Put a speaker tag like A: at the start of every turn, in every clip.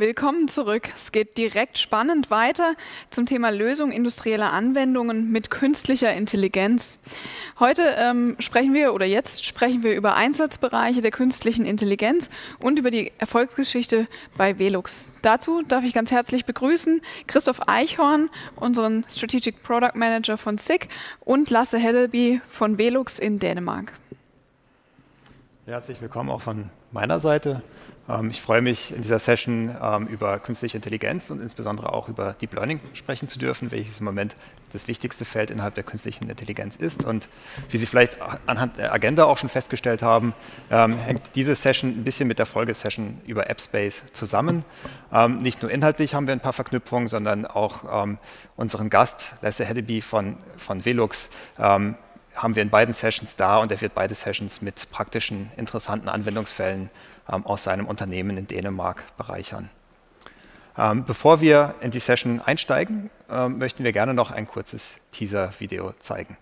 A: Willkommen zurück. Es geht direkt spannend weiter zum Thema Lösung industrieller Anwendungen mit künstlicher Intelligenz. Heute ähm, sprechen wir oder jetzt sprechen wir über Einsatzbereiche der künstlichen Intelligenz und über die Erfolgsgeschichte bei Velux. Dazu darf ich ganz herzlich begrüßen Christoph Eichhorn, unseren Strategic Product Manager von SICK und Lasse Helleby von Velux in Dänemark.
B: Herzlich willkommen auch von meiner Seite. Ähm, ich freue mich, in dieser Session ähm, über künstliche Intelligenz und insbesondere auch über Deep Learning sprechen zu dürfen, welches im Moment das wichtigste Feld innerhalb der künstlichen Intelligenz ist. Und wie Sie vielleicht anhand der Agenda auch schon festgestellt haben, ähm, hängt diese Session ein bisschen mit der Folgesession über AppSpace zusammen. nicht nur inhaltlich haben wir ein paar Verknüpfungen, sondern auch unseren Gast, Lasse Hedeby von, von Velux, haben wir in beiden Sessions da und er wird beide Sessions mit praktischen, interessanten Anwendungsfällen aus seinem Unternehmen in Dänemark bereichern. Ähm, bevor wir in die Session einsteigen, ähm, möchten wir gerne noch ein kurzes Teaser-Video zeigen.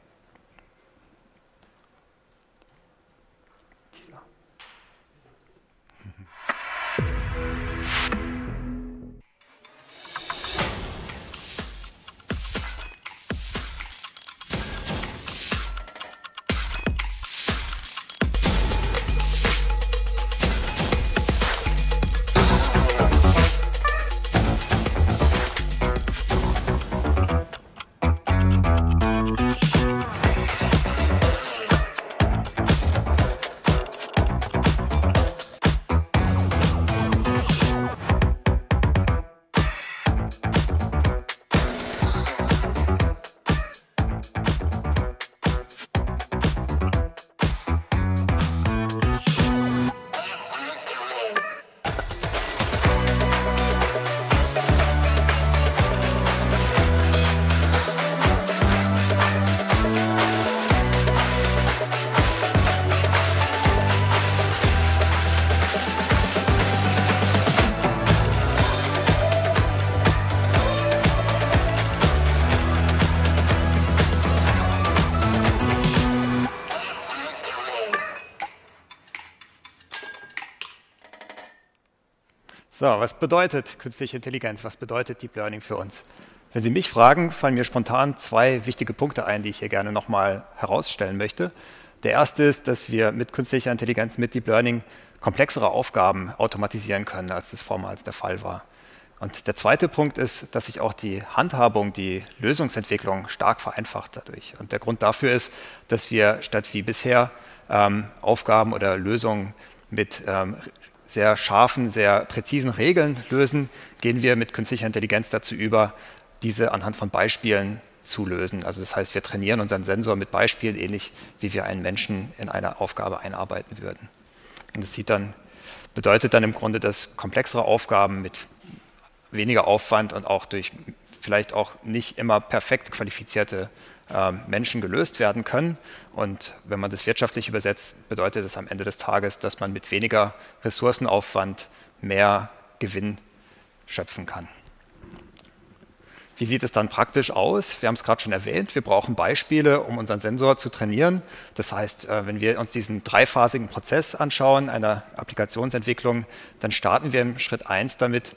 B: So, was bedeutet künstliche Intelligenz? Was bedeutet Deep Learning für uns? Wenn Sie mich fragen, fallen mir spontan zwei wichtige Punkte ein, die ich hier gerne nochmal herausstellen möchte. Der erste ist, dass wir mit künstlicher Intelligenz, mit Deep Learning komplexere Aufgaben automatisieren können, als das vormals der Fall war. Und der zweite Punkt ist, dass sich auch die Handhabung, die Lösungsentwicklung stark vereinfacht dadurch. Und der Grund dafür ist, dass wir statt wie bisher ähm, Aufgaben oder Lösungen mit ähm, sehr scharfen, sehr präzisen Regeln lösen, gehen wir mit künstlicher Intelligenz dazu über, diese anhand von Beispielen zu lösen. Also das heißt, wir trainieren unseren Sensor mit Beispielen, ähnlich wie wir einen Menschen in eine Aufgabe einarbeiten würden. Und das dann, bedeutet dann im Grunde, dass komplexere Aufgaben mit weniger Aufwand und auch durch vielleicht auch nicht immer perfekt qualifizierte Menschen gelöst werden können. Und wenn man das wirtschaftlich übersetzt, bedeutet das am Ende des Tages, dass man mit weniger Ressourcenaufwand mehr Gewinn schöpfen kann. Wie sieht es dann praktisch aus? Wir haben es gerade schon erwähnt, wir brauchen Beispiele, um unseren Sensor zu trainieren. Das heißt, äh, wenn wir uns diesen dreiphasigen Prozess anschauen, einer Applikationsentwicklung, dann starten wir im Schritt 1 damit,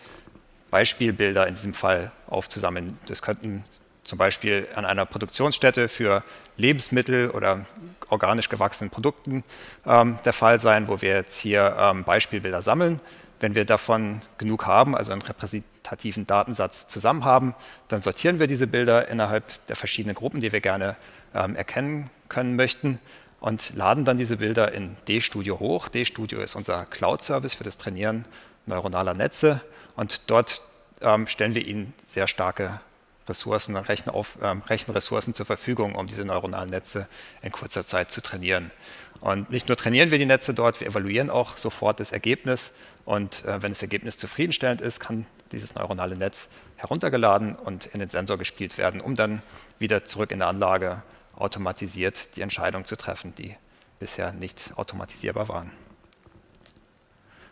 B: Beispielbilder in diesem Fall aufzusammeln. Das könnten zum Beispiel an einer Produktionsstätte für Lebensmittel oder organisch gewachsenen Produkten ähm, der Fall sein, wo wir jetzt hier ähm, Beispielbilder sammeln. Wenn wir davon genug haben, also einen repräsentativen Datensatz zusammen haben, dann sortieren wir diese Bilder innerhalb der verschiedenen Gruppen, die wir gerne ähm, erkennen können möchten und laden dann diese Bilder in DStudio hoch. DStudio ist unser Cloud-Service für das Trainieren neuronaler Netze und dort ähm, stellen wir ihnen sehr starke Ressourcen, Rechenauf, ähm, Rechenressourcen zur Verfügung, um diese neuronalen Netze in kurzer Zeit zu trainieren. Und nicht nur trainieren wir die Netze dort, wir evaluieren auch sofort das Ergebnis. Und äh, wenn das Ergebnis zufriedenstellend ist, kann dieses neuronale Netz heruntergeladen und in den Sensor gespielt werden, um dann wieder zurück in der Anlage automatisiert die Entscheidung zu treffen, die bisher nicht automatisierbar waren.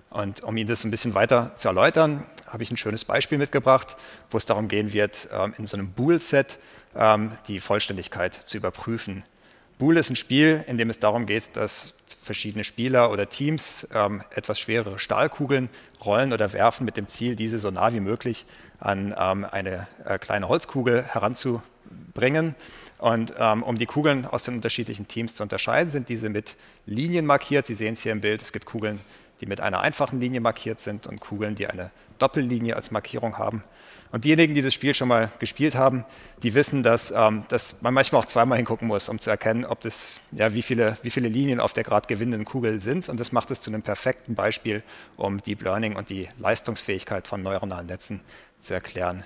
B: Und um Ihnen das ein bisschen weiter zu erläutern, habe ich ein schönes Beispiel mitgebracht, wo es darum gehen wird, ähm, in so einem Bool-Set ähm, die Vollständigkeit zu überprüfen Bool ist ein Spiel, in dem es darum geht, dass verschiedene Spieler oder Teams ähm, etwas schwerere Stahlkugeln rollen oder werfen mit dem Ziel, diese so nah wie möglich an eine äh, kleine Holzkugel heranzubringen. Und ähm, um die Kugeln aus den unterschiedlichen Teams zu unterscheiden, sind diese mit Linien markiert. Sie sehen es hier im Bild, es gibt Kugeln, die mit einer einfachen Linie markiert sind und Kugeln, die eine Doppellinie als Markierung haben. Und diejenigen, die das Spiel schon mal gespielt haben, die wissen, dass, ähm, dass man manchmal auch zweimal hingucken muss, um zu erkennen, ob das, ja, wie, viele, wie viele Linien auf der gerade gewinnenden Kugel sind. Und das macht es zu einem perfekten Beispiel, um Deep Learning und die Leistungsfähigkeit von neuronalen Netzen zu erklären.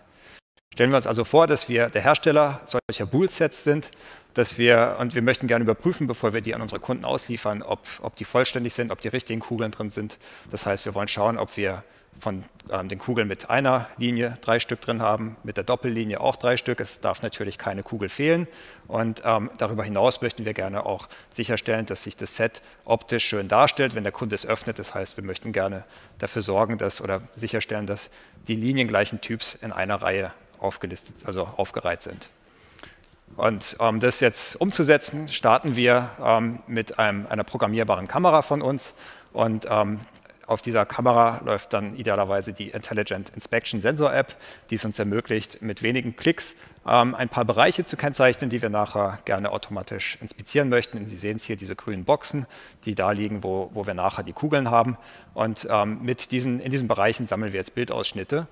B: Stellen wir uns also vor, dass wir der Hersteller solcher Bool-Sets sind, dass wir, und wir möchten gerne überprüfen, bevor wir die an unsere Kunden ausliefern, ob, ob die vollständig sind, ob die richtigen Kugeln drin sind. Das heißt, wir wollen schauen, ob wir von ähm, den Kugeln mit einer Linie drei Stück drin haben, mit der Doppellinie auch drei Stück. Es darf natürlich keine Kugel fehlen. Und ähm, darüber hinaus möchten wir gerne auch sicherstellen, dass sich das Set optisch schön darstellt, wenn der Kunde es öffnet. Das heißt, wir möchten gerne dafür sorgen, dass oder sicherstellen, dass die Linien gleichen Typs in einer Reihe aufgelistet, also aufgereiht sind. Und um das jetzt umzusetzen, starten wir ähm, mit einem, einer programmierbaren Kamera von uns. Und ähm, auf dieser Kamera läuft dann idealerweise die Intelligent Inspection Sensor App, die es uns ermöglicht, mit wenigen Klicks ähm, ein paar Bereiche zu kennzeichnen, die wir nachher gerne automatisch inspizieren möchten. Sie sehen es hier, diese grünen Boxen, die da liegen, wo, wo wir nachher die Kugeln haben. Und ähm, mit diesen, in diesen Bereichen sammeln wir jetzt Bildausschnitte, ähm,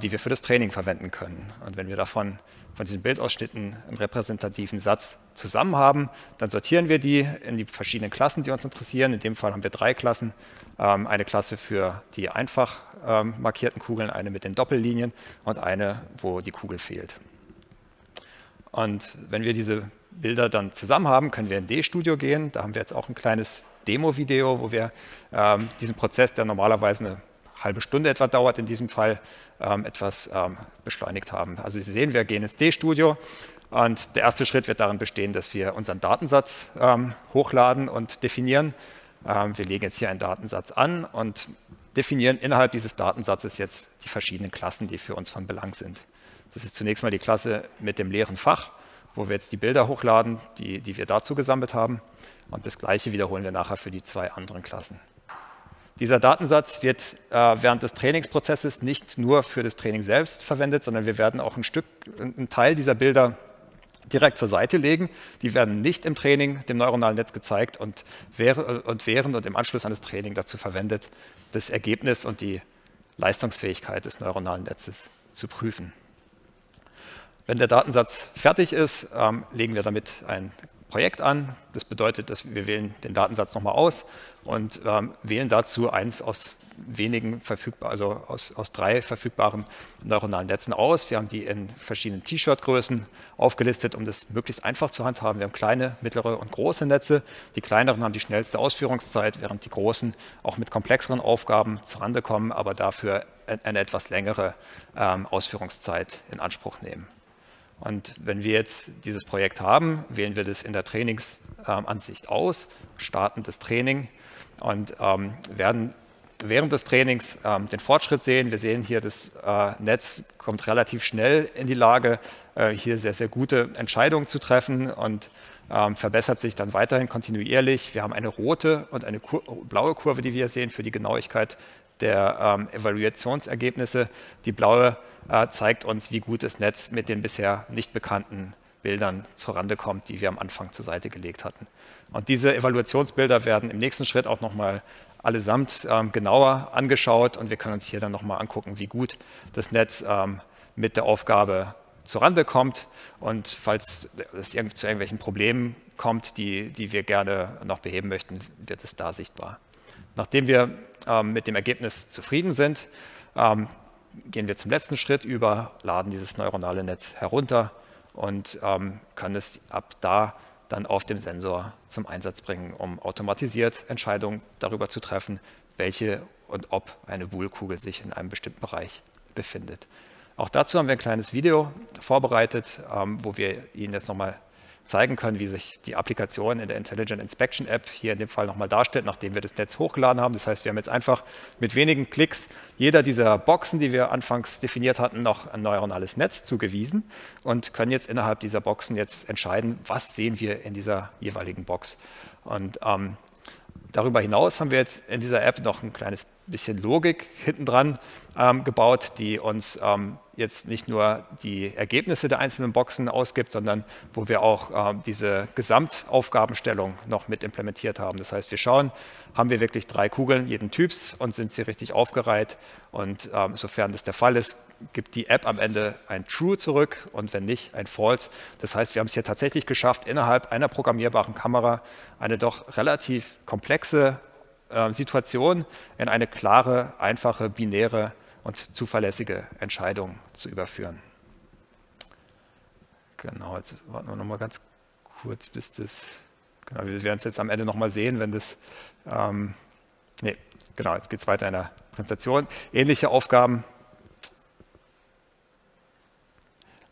B: die wir für das Training verwenden können. Und wenn wir davon von diesen Bildausschnitten einen repräsentativen Satz zusammen haben. Dann sortieren wir die in die verschiedenen Klassen, die uns interessieren. In dem Fall haben wir drei Klassen. Ähm, eine Klasse für die einfach ähm, markierten Kugeln, eine mit den Doppellinien und eine, wo die Kugel fehlt. Und wenn wir diese Bilder dann zusammen haben, können wir in D-Studio gehen. Da haben wir jetzt auch ein kleines Demo-Video, wo wir ähm, diesen Prozess, der normalerweise eine halbe Stunde etwa dauert, in diesem Fall ähm, etwas ähm, beschleunigt haben. Also Sie sehen, wir gehen ins D-Studio und der erste Schritt wird darin bestehen, dass wir unseren Datensatz ähm, hochladen und definieren. Ähm, wir legen jetzt hier einen Datensatz an und definieren innerhalb dieses Datensatzes jetzt die verschiedenen Klassen, die für uns von Belang sind. Das ist zunächst mal die Klasse mit dem leeren Fach, wo wir jetzt die Bilder hochladen, die, die wir dazu gesammelt haben. Und das gleiche wiederholen wir nachher für die zwei anderen Klassen. Dieser Datensatz wird äh, während des Trainingsprozesses nicht nur für das Training selbst verwendet, sondern wir werden auch ein Stück, einen Teil dieser Bilder direkt zur Seite legen. Die werden nicht im Training dem neuronalen Netz gezeigt und, wäre, und während und im Anschluss an das Training dazu verwendet, das Ergebnis und die Leistungsfähigkeit des neuronalen Netzes zu prüfen. Wenn der Datensatz fertig ist, ähm, legen wir damit ein Projekt an. Das bedeutet, dass wir wählen den Datensatz nochmal aus und ähm, wählen dazu eins aus wenigen verfügbar, also aus, aus drei verfügbaren neuronalen Netzen aus. Wir haben die in verschiedenen T-Shirt-Größen aufgelistet, um das möglichst einfach zu handhaben. Wir haben kleine, mittlere und große Netze. Die kleineren haben die schnellste Ausführungszeit, während die großen auch mit komplexeren Aufgaben zurande kommen, aber dafür eine etwas längere ähm, Ausführungszeit in Anspruch nehmen. Und wenn wir jetzt dieses Projekt haben, wählen wir das in der Trainingsansicht aus, starten das Training und ähm, werden während des Trainings ähm, den Fortschritt sehen. Wir sehen hier, das äh, Netz kommt relativ schnell in die Lage, äh, hier sehr, sehr gute Entscheidungen zu treffen und ähm, verbessert sich dann weiterhin kontinuierlich. Wir haben eine rote und eine Kur blaue Kurve, die wir sehen für die Genauigkeit der ähm, Evaluationsergebnisse. Die blaue äh, zeigt uns, wie gut das Netz mit den bisher nicht bekannten Bildern zurande kommt, die wir am Anfang zur Seite gelegt hatten. Und diese Evaluationsbilder werden im nächsten Schritt auch nochmal allesamt ähm, genauer angeschaut und wir können uns hier dann nochmal angucken, wie gut das Netz ähm, mit der Aufgabe zurande kommt und falls es zu irgendwelchen Problemen kommt, die, die wir gerne noch beheben möchten, wird es da sichtbar. Nachdem wir ähm, mit dem Ergebnis zufrieden sind, ähm, gehen wir zum letzten Schritt über, laden dieses neuronale Netz herunter und ähm, können es ab da dann auf dem Sensor zum Einsatz bringen, um automatisiert Entscheidungen darüber zu treffen, welche und ob eine Boolkugel sich in einem bestimmten Bereich befindet. Auch dazu haben wir ein kleines Video vorbereitet, ähm, wo wir Ihnen jetzt nochmal zeigen können, wie sich die Applikation in der Intelligent Inspection App hier in dem Fall nochmal darstellt, nachdem wir das Netz hochgeladen haben. Das heißt, wir haben jetzt einfach mit wenigen Klicks jeder dieser Boxen, die wir anfangs definiert hatten, noch ein neuronales Netz zugewiesen und können jetzt innerhalb dieser Boxen jetzt entscheiden, was sehen wir in dieser jeweiligen Box. Und ähm, darüber hinaus haben wir jetzt in dieser App noch ein kleines bisschen Logik hinten dran ähm, gebaut, die uns ähm, jetzt nicht nur die Ergebnisse der einzelnen Boxen ausgibt, sondern wo wir auch ähm, diese Gesamtaufgabenstellung noch mit implementiert haben. Das heißt, wir schauen, haben wir wirklich drei Kugeln jeden Typs und sind sie richtig aufgereiht. Und ähm, sofern das der Fall ist, gibt die App am Ende ein True zurück und wenn nicht, ein False. Das heißt, wir haben es hier tatsächlich geschafft, innerhalb einer programmierbaren Kamera eine doch relativ komplexe äh, Situation in eine klare, einfache, binäre und zuverlässige Entscheidung zu überführen. Genau, jetzt warten wir nochmal ganz kurz, bis das, genau, wir werden es jetzt am Ende nochmal sehen, wenn das, ähm, nee, genau, jetzt geht es weiter in der Präsentation. Ähnliche Aufgaben,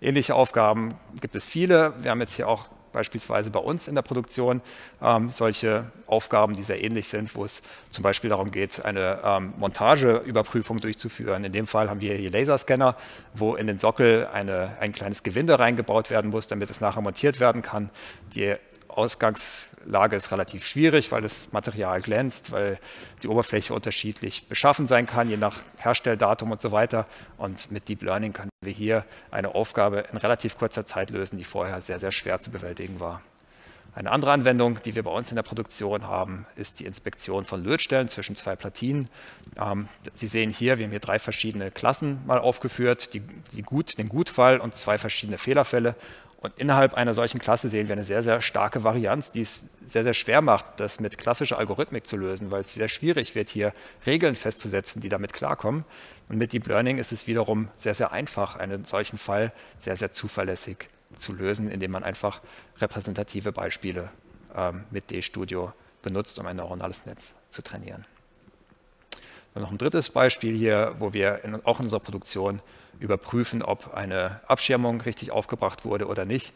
B: ähnliche Aufgaben gibt es viele. Wir haben jetzt hier auch beispielsweise bei uns in der Produktion ähm, solche Aufgaben, die sehr ähnlich sind, wo es zum Beispiel darum geht, eine ähm, Montageüberprüfung durchzuführen. In dem Fall haben wir hier Laserscanner, wo in den Sockel eine, ein kleines Gewinde reingebaut werden muss, damit es nachher montiert werden kann. Die Ausgangs Lage ist relativ schwierig, weil das Material glänzt, weil die Oberfläche unterschiedlich beschaffen sein kann, je nach Herstelldatum und so weiter. Und mit Deep Learning können wir hier eine Aufgabe in relativ kurzer Zeit lösen, die vorher sehr, sehr schwer zu bewältigen war. Eine andere Anwendung, die wir bei uns in der Produktion haben, ist die Inspektion von Lötstellen zwischen zwei Platinen. Ähm, Sie sehen hier, wir haben hier drei verschiedene Klassen mal aufgeführt, die, die Gut, den Gutfall und zwei verschiedene Fehlerfälle. Und innerhalb einer solchen Klasse sehen wir eine sehr, sehr starke Varianz, die es sehr, sehr schwer macht, das mit klassischer Algorithmik zu lösen, weil es sehr schwierig wird, hier Regeln festzusetzen, die damit klarkommen. Und mit Deep Learning ist es wiederum sehr, sehr einfach, einen solchen Fall sehr, sehr zuverlässig zu lösen, indem man einfach repräsentative Beispiele ähm, mit D-Studio benutzt, um ein neuronales Netz zu trainieren. Und noch ein drittes Beispiel hier, wo wir in, auch in unserer Produktion überprüfen, ob eine Abschirmung richtig aufgebracht wurde oder nicht.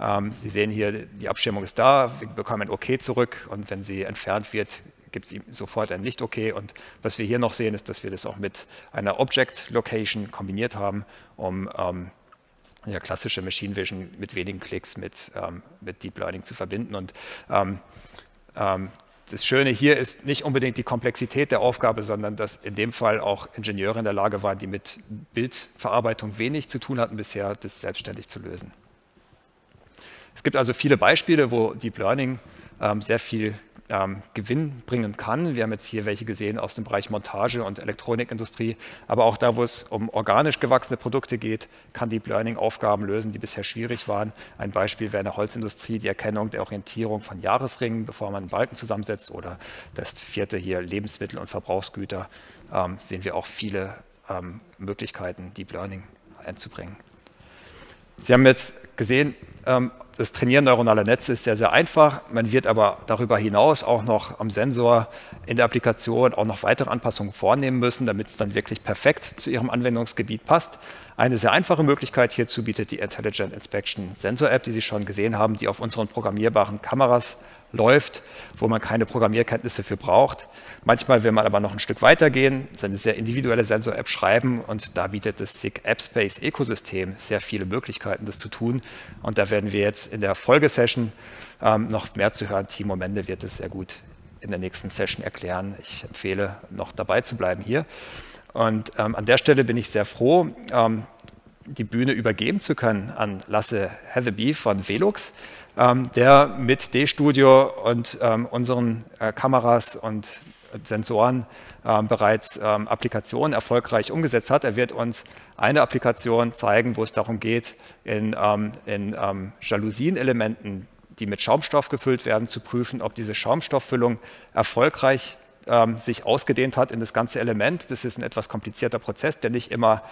B: Ähm, sie sehen hier, die Abschirmung ist da, wir bekommen ein OK zurück und wenn sie entfernt wird, gibt es sofort ein Nicht-OK. Und was wir hier noch sehen, ist, dass wir das auch mit einer Object Location kombiniert haben, um ähm, ja, klassische Machine Vision mit wenigen Klicks mit, ähm, mit Deep Learning zu verbinden. Und ähm, ähm das Schöne hier ist nicht unbedingt die Komplexität der Aufgabe, sondern dass in dem Fall auch Ingenieure in der Lage waren, die mit Bildverarbeitung wenig zu tun hatten bisher, das selbstständig zu lösen. Es gibt also viele Beispiele, wo Deep Learning ähm, sehr viel ähm, Gewinn bringen kann. Wir haben jetzt hier welche gesehen aus dem Bereich Montage und Elektronikindustrie, aber auch da, wo es um organisch gewachsene Produkte geht, kann Deep Learning Aufgaben lösen, die bisher schwierig waren. Ein Beispiel wäre in der Holzindustrie die Erkennung der Orientierung von Jahresringen, bevor man einen Balken zusammensetzt oder das vierte hier Lebensmittel und Verbrauchsgüter, ähm, sehen wir auch viele ähm, Möglichkeiten, Deep Learning einzubringen. Sie haben jetzt gesehen, ähm, das Trainieren neuronaler Netze ist sehr, sehr einfach. Man wird aber darüber hinaus auch noch am Sensor in der Applikation auch noch weitere Anpassungen vornehmen müssen, damit es dann wirklich perfekt zu Ihrem Anwendungsgebiet passt. Eine sehr einfache Möglichkeit hierzu bietet die Intelligent Inspection Sensor App, die Sie schon gesehen haben, die auf unseren programmierbaren Kameras läuft, wo man keine Programmierkenntnisse für braucht. Manchmal will man aber noch ein Stück weiter gehen, eine sehr individuelle Sensor-App schreiben und da bietet das SIG AppSpace Ökosystem sehr viele Möglichkeiten, das zu tun. Und da werden wir jetzt in der Folgesession ähm, noch mehr zu hören. Timo Mende wird es sehr gut in der nächsten Session erklären. Ich empfehle, noch dabei zu bleiben hier. Und ähm, an der Stelle bin ich sehr froh, ähm, die Bühne übergeben zu können an Lasse Heatherby von Velux der mit D-Studio und ähm, unseren äh, Kameras und Sensoren ähm, bereits ähm, Applikationen erfolgreich umgesetzt hat. Er wird uns eine Applikation zeigen, wo es darum geht, in, ähm, in ähm, Jalousienelementen, die mit Schaumstoff gefüllt werden, zu prüfen, ob diese Schaumstofffüllung erfolgreich sich ausgedehnt hat in das ganze Element. Das ist ein etwas komplizierter Prozess, der nicht immer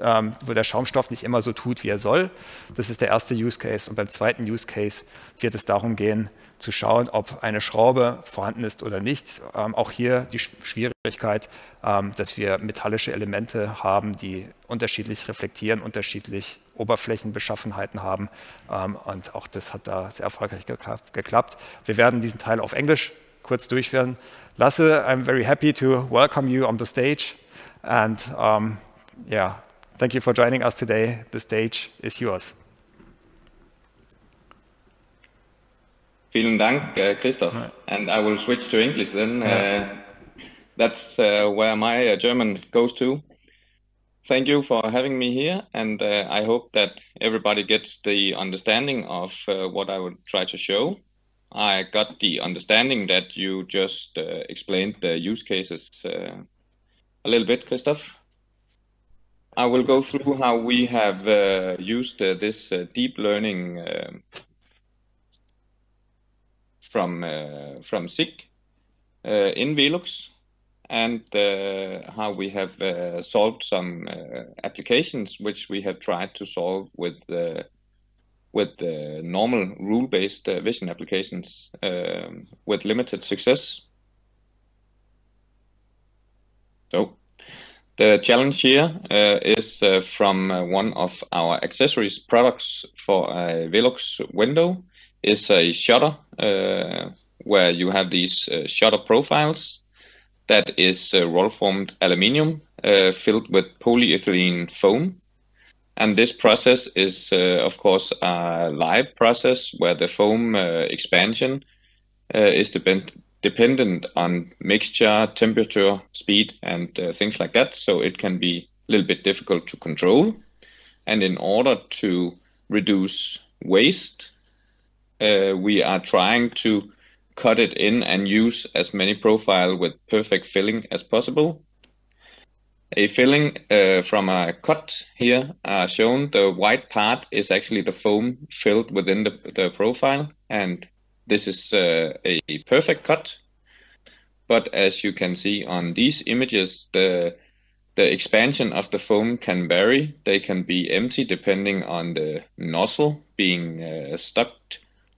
B: ähm, wo der Schaumstoff nicht immer so tut, wie er soll. Das ist der erste Use Case. Und beim zweiten Use Case wird es darum gehen, zu schauen, ob eine Schraube vorhanden ist oder nicht. Ähm, auch hier die Schwierigkeit, ähm, dass wir metallische Elemente haben, die unterschiedlich reflektieren, unterschiedlich Oberflächenbeschaffenheiten haben. Ähm, und auch das hat da sehr erfolgreich geklappt. Wir werden diesen Teil auf Englisch kurz durchführen. Lasse, I'm very happy to welcome you on the stage. And um, yeah, thank you for joining us today. The stage is yours.
C: Vielen Dank, uh, Christoph. Right. And I will switch to English then. Yeah. Uh, that's uh, where my uh, German goes to. Thank you for having me here, and uh, I hope that everybody gets the understanding of uh, what I would try to show. I got the understanding that you just uh, explained the use cases uh, a little bit, Christoph. I will go through how we have uh, used uh, this uh, deep learning um, from uh, from SIG in Velux and how we have solved some applications which we have tried to solve with with uh, normal rule-based uh, vision applications uh, with limited success. So the challenge here uh, is uh, from uh, one of our accessories products for a Velux window is a shutter where you have these shutter profiles that is roll-formed aluminium filled with polyethylene foam. And this process is, uh, of course, a live process where the foam uh, expansion uh, is depend dependent on mixture, temperature, speed, and uh, things like that. So it can be a little bit difficult to control. And in order to reduce waste, uh, we are trying to cut it in and use as many profile with perfect filling as possible a filling uh, from a cut here are shown. The white part is actually the foam filled within the, the profile, and this is uh, a perfect cut. But as you can see on these images, the the expansion of the foam can vary. They can be empty depending on the nozzle being uh, stuck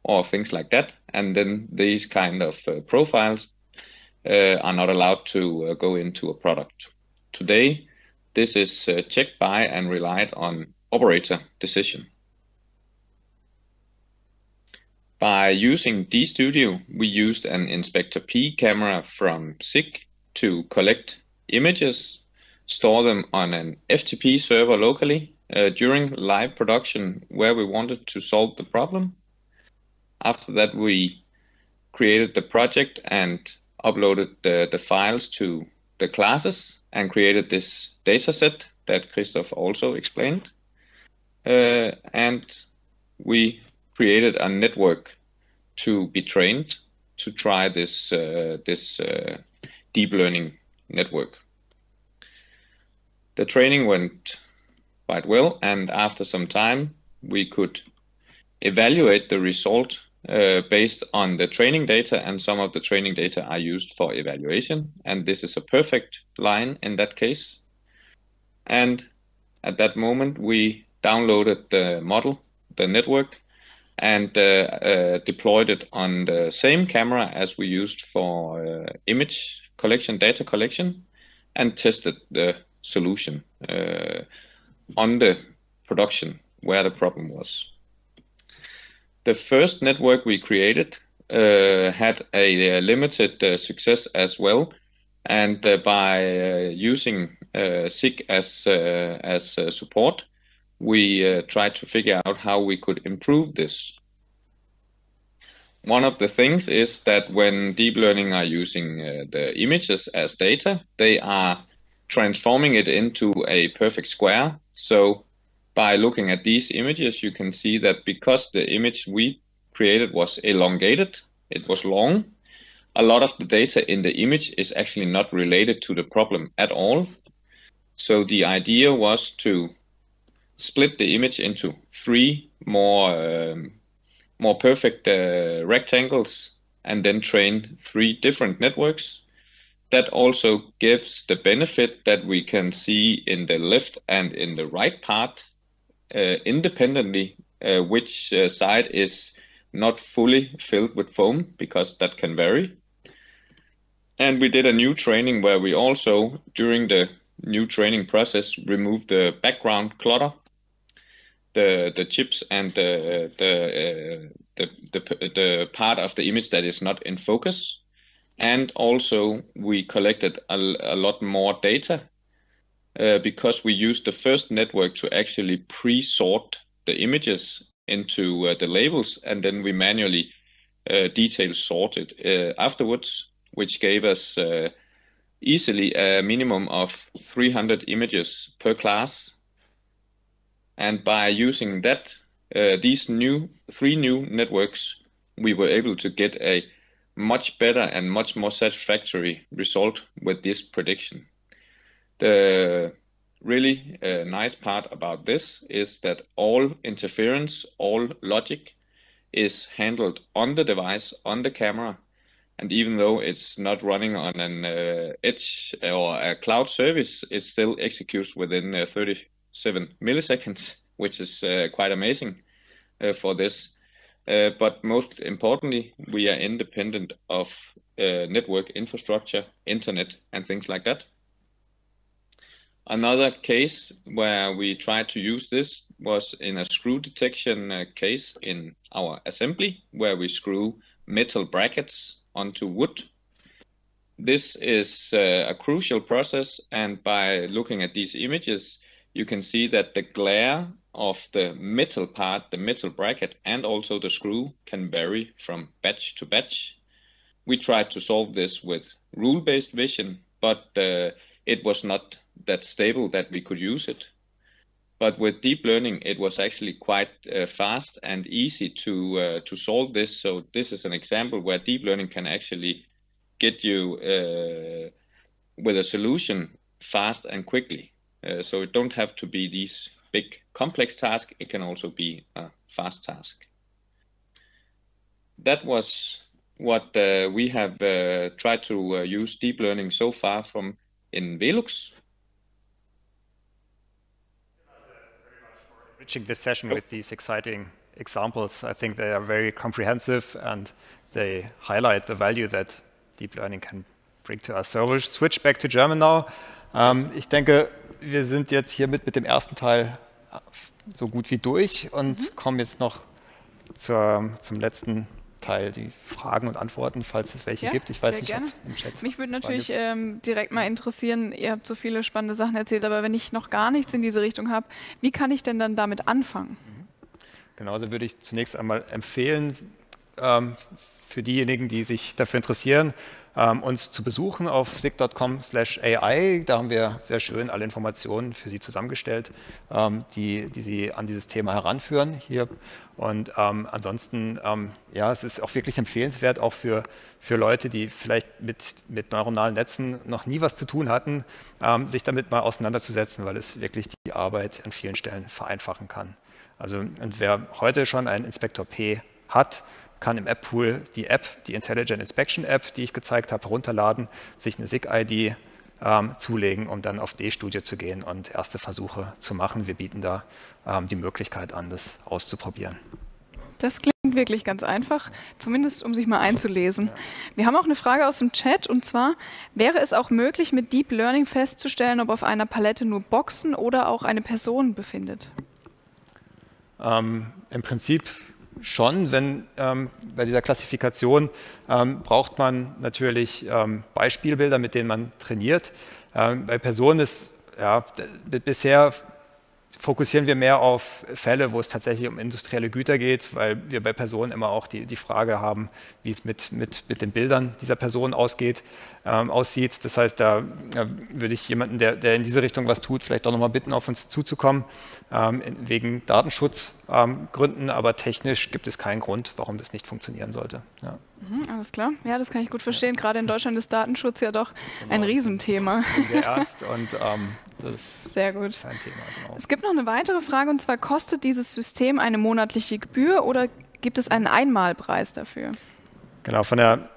C: or things like that. And then these kind of uh, profiles uh, are not allowed to uh, go into a product. Today, this is uh, checked by and relied on operator decision. By using DStudio, we used an Inspector P camera from SIG to collect images, store them on an FTP server locally uh, during live production where we wanted to solve the problem. After that, we created the project and uploaded the, the files to the classes and created this data set that Christoph also explained. Uh, and we created a network to be trained to try this uh, this uh, deep learning network. The training went quite well, and after some time, we could evaluate the result uh, based on the training data, and some of the training data are used for evaluation. And this is a perfect line in that case. And at that moment, we downloaded the model, the network, and uh, uh, deployed it on the same camera as we used for uh, image collection, data collection, and tested the solution on the production where the problem was the first network we created uh, had a, a limited uh, success as well. And uh, by using SIG as, as support, we uh, tried to figure out how we could improve this. One of the things is that when deep learning are using uh, the images as data, they are transforming it into a perfect square. So by looking at these images, you can see that because the image we created was elongated, it was long, a lot of the data in the image is actually not related to the problem at all. So the idea was to split the image into three more um, more perfect uh, rectangles and then train three different networks. That also gives the benefit that we can see in the left and in the right part uh, independently uh, which uh, side is not fully filled with foam because that can vary. And we did a new training where we also, during the new training process, removed the background clutter. The the chips and the the, uh, the the the part of the image that is not in focus. And also we collected a, a lot more data uh, because we used the first network to actually pre-sort the images into uh, the labels, and then we manually uh, detail sorted uh, afterwards, which gave us uh, easily a minimum of 300 images per class. And by using that, uh, these new three new networks, we were able to get a much better and much more satisfactory result with this prediction. The really uh, nice part about this is that all interference, all logic is handled on the device, on the camera, and even though it's not running on an uh, edge or a cloud service, it still executes within uh, 37 milliseconds, which is uh, quite amazing uh, for this. Uh, but most importantly, we are independent of network infrastructure, internet, and things like that. Another case where we tried to use this was in a screw detection case in our assembly, where we screw metal brackets onto wood. This is a crucial process, and by looking at these images, you can see that the glare of the metal part, the metal bracket, and also the screw can vary from batch to batch. We tried to solve this with rule-based vision, but uh, it was not that stable that we could use it. But with deep learning, it was actually quite uh, fast and easy to uh, to solve this. So this is an example where deep learning can actually get you uh, with a solution fast and quickly. Uh, so it don't have to be these big complex tasks. It can also be a fast task. That was what uh, we have uh, tried to use deep learning so far from in Velux
B: enriching this session with these exciting examples. I think they are very comprehensive and they highlight the value that deep learning can bring to us. So we'll switch back to German now. Ähm, ich denke, wir sind jetzt hiermit mit dem ersten Teil so gut wie durch und mhm. kommen jetzt noch zur, zum letzten Teil, die Fragen und Antworten, falls es welche ja, gibt. Ich weiß nicht,
A: im Chat. Mich würde natürlich ähm, direkt mal interessieren, ihr habt so viele spannende Sachen erzählt, aber wenn ich noch gar nichts in diese Richtung habe, wie kann ich denn dann damit anfangen?
B: Genauso würde ich zunächst einmal empfehlen, ähm, für diejenigen, die sich dafür interessieren, ähm, uns zu besuchen auf sig.com/ai. Da haben wir sehr schön alle Informationen für Sie zusammengestellt, ähm, die, die Sie an dieses Thema heranführen hier. Und ähm, ansonsten, ähm, ja, es ist auch wirklich empfehlenswert, auch für, für Leute, die vielleicht mit, mit neuronalen Netzen noch nie was zu tun hatten, ähm, sich damit mal auseinanderzusetzen, weil es wirklich die Arbeit an vielen Stellen vereinfachen kann. Also und wer heute schon einen Inspektor P hat, kann im App-Pool die App, die Intelligent Inspection App, die ich gezeigt habe, herunterladen, sich eine SIG-ID ähm, zulegen, um dann auf D-Studio zu gehen und erste Versuche zu machen. Wir bieten da ähm, die Möglichkeit an, das auszuprobieren.
A: Das klingt wirklich ganz einfach, zumindest um sich mal einzulesen. Wir haben auch eine Frage aus dem Chat und zwar, wäre es auch möglich, mit Deep Learning festzustellen, ob auf einer Palette nur Boxen oder auch eine Person befindet?
B: Ähm, Im Prinzip schon, wenn ähm, bei dieser Klassifikation ähm, braucht man natürlich ähm, Beispielbilder, mit denen man trainiert. Ähm, bei Personen ist ja, bisher fokussieren wir mehr auf Fälle, wo es tatsächlich um industrielle Güter geht, weil wir bei Personen immer auch die, die Frage haben, wie es mit, mit, mit den Bildern dieser Person ausgeht, ähm, aussieht. Das heißt, da äh, würde ich jemanden, der, der in diese Richtung was tut, vielleicht auch nochmal bitten, auf uns zuzukommen, ähm, wegen Datenschutzgründen, ähm, aber technisch gibt es keinen Grund, warum das nicht funktionieren sollte. Ja.
A: Mhm, alles klar, ja, das kann ich gut verstehen. Gerade in Deutschland ist Datenschutz ja doch genau. ein Riesenthema.
B: Der Arzt und ähm, das
A: Sehr gut. ist ein Thema. Genau. Es gibt noch eine weitere Frage und zwar, kostet dieses System eine monatliche Gebühr oder gibt es einen Einmalpreis dafür?
B: Genau, von der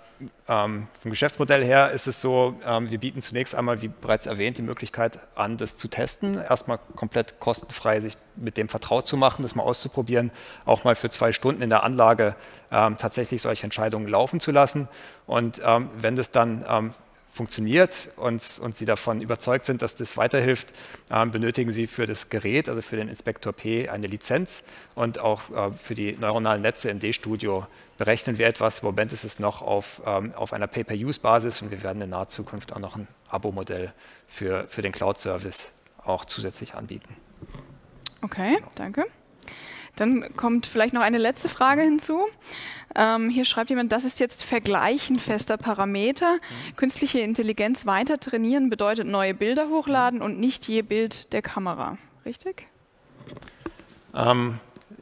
B: ähm, vom Geschäftsmodell her ist es so, ähm, wir bieten zunächst einmal, wie bereits erwähnt, die Möglichkeit an, das zu testen. Erstmal komplett kostenfrei sich mit dem vertraut zu machen, das mal auszuprobieren, auch mal für zwei Stunden in der Anlage ähm, tatsächlich solche Entscheidungen laufen zu lassen. Und ähm, wenn das dann ähm, funktioniert und, und Sie davon überzeugt sind, dass das weiterhilft, äh, benötigen Sie für das Gerät, also für den Inspektor P, eine Lizenz und auch äh, für die neuronalen Netze in D-Studio berechnen wir etwas. Im Moment ist es noch auf, ähm, auf einer Pay-per-Use-Basis und wir werden in naher Zukunft auch noch ein Abo-Modell für, für den Cloud-Service auch zusätzlich anbieten.
A: Okay, danke. Dann kommt vielleicht noch eine letzte Frage hinzu. Ähm, hier schreibt jemand, das ist jetzt Vergleichen fester Parameter. Mhm. Künstliche Intelligenz weiter trainieren bedeutet neue Bilder hochladen und nicht je Bild der Kamera. Richtig?
B: Ähm,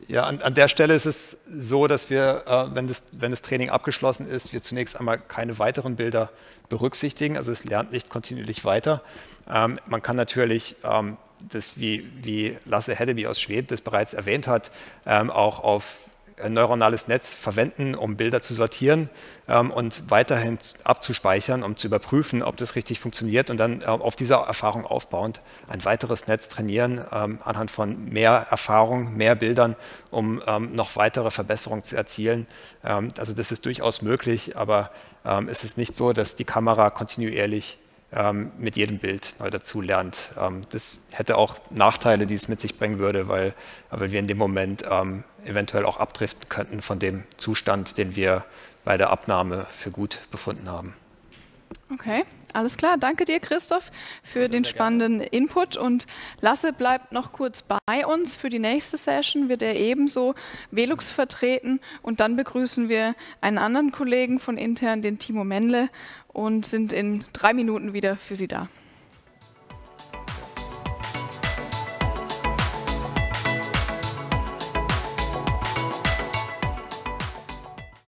B: ja, an, an, der Stelle ist es so, dass wir, äh, wenn, das, wenn das Training abgeschlossen ist, wir zunächst einmal keine weiteren Bilder berücksichtigen. Also es lernt nicht kontinuierlich weiter. Ähm, man kann natürlich ähm, das, wie, wie Lasse Hedeby aus Schweden das bereits erwähnt hat, ähm, auch auf ein neuronales Netz verwenden, um Bilder zu sortieren ähm, und weiterhin abzuspeichern, um zu überprüfen, ob das richtig funktioniert und dann äh, auf dieser Erfahrung aufbauend ein weiteres Netz trainieren ähm, anhand von mehr Erfahrung, mehr Bildern, um ähm, noch weitere Verbesserungen zu erzielen. Ähm, also das ist durchaus möglich, aber ähm, es ist nicht so, dass die Kamera kontinuierlich mit jedem Bild neu dazu lernt. Ähm, das hätte auch Nachteile, die es mit sich bringen würde, weil, weil wir in dem Moment ähm, eventuell auch abdriften könnten von dem Zustand, den wir bei der Abnahme für gut befunden haben.
A: Okay, alles klar. Danke dir, Christoph, für den spannenden gerne. Input. Und Lasse bleibt noch kurz bei uns. Für die nächste Session wird er ebenso Velux vertreten. Und dann begrüßen wir einen anderen Kollegen von intern, den Timo Mendle und sind in drei Minuten wieder für Sie da.